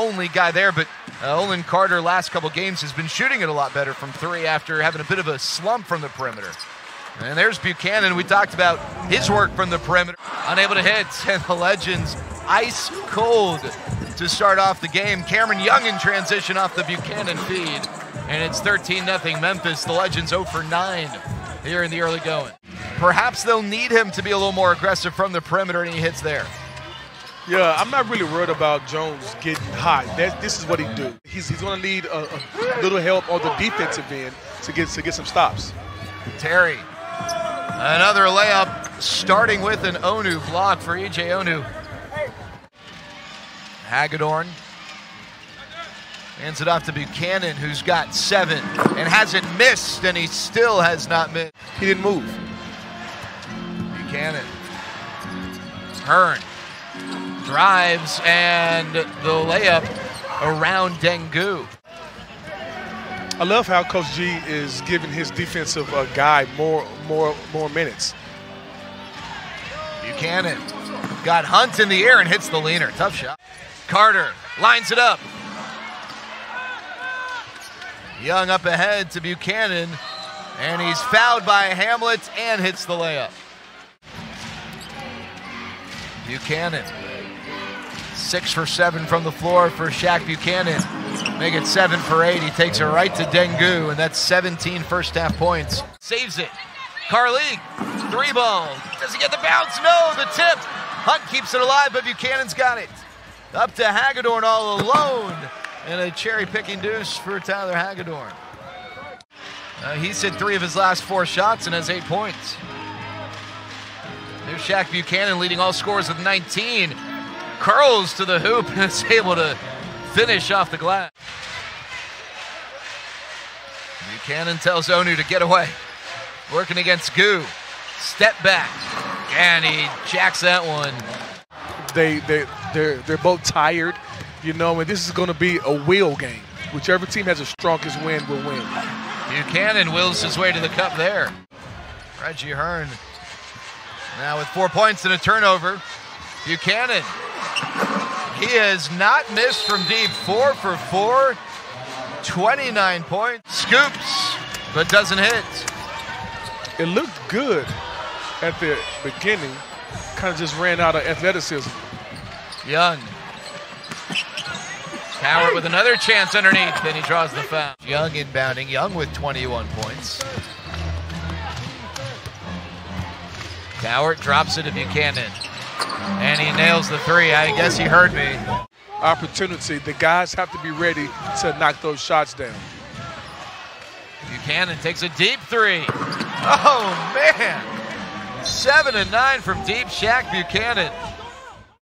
only guy there, but uh, Olin Carter last couple games has been shooting it a lot better from three after having a bit of a slump from the perimeter. And there's Buchanan. We talked about his work from the perimeter. Unable to hit, and the Legends ice cold to start off the game. Cameron Young in transition off the Buchanan feed. And it's 13 0 Memphis. The Legends 0 for 9 here in the early going. Perhaps they'll need him to be a little more aggressive from the perimeter, and he hits there. Yeah, I'm not really worried about Jones getting hot. That, this is what he do. He's, he's going to need a, a, little help on the defensive end to get to get some stops. Terry, another layup, starting with an Onu block for EJ Onu. Hagedorn hands it off to Buchanan, who's got seven and hasn't missed, and he still has not missed. He didn't move. Buchanan. Hearn drives and the layup around Dengu. I love how Coach G is giving his defensive uh, guy more, more, more minutes. Buchanan got Hunt in the air and hits the leaner. Tough shot. Carter lines it up. Young up ahead to Buchanan, and he's fouled by Hamlet and hits the layup. Buchanan, six for seven from the floor for Shaq Buchanan. Make it seven for eight. He takes it right to Dengu, and that's 17 first half points. Saves it. Carlik, three ball. Does he get the bounce? No, the tip. Hunt keeps it alive, but Buchanan's got it. Up to Hagedorn all alone. And a cherry picking deuce for Tyler Hagedorn. Uh, he's hit three of his last four shots and has eight points. There's Shaq Buchanan leading all scores with 19. Curls to the hoop and is able to finish off the glass. Buchanan tells Onu to get away. Working against Goo. Step back. And he jacks that one. They, they, they're, they're both tired, you know, and this is going to be a wheel game. Whichever team has the strongest win will win. Buchanan wills his way to the cup there. Reggie Hearn now with four points and a turnover. Buchanan. He has not missed from deep. Four for four. 29 points. Scoops, but doesn't hit. It looked good at the beginning. Kind of just ran out of athleticism. Young. Cowart with another chance underneath. Then he draws the foul. Young inbounding. Young with 21 points. Cowart drops it to Buchanan. And he nails the three. I guess he heard me. Opportunity. The guys have to be ready to knock those shots down. Buchanan takes a deep three. Oh, man. Seven and nine from deep Shaq Buchanan.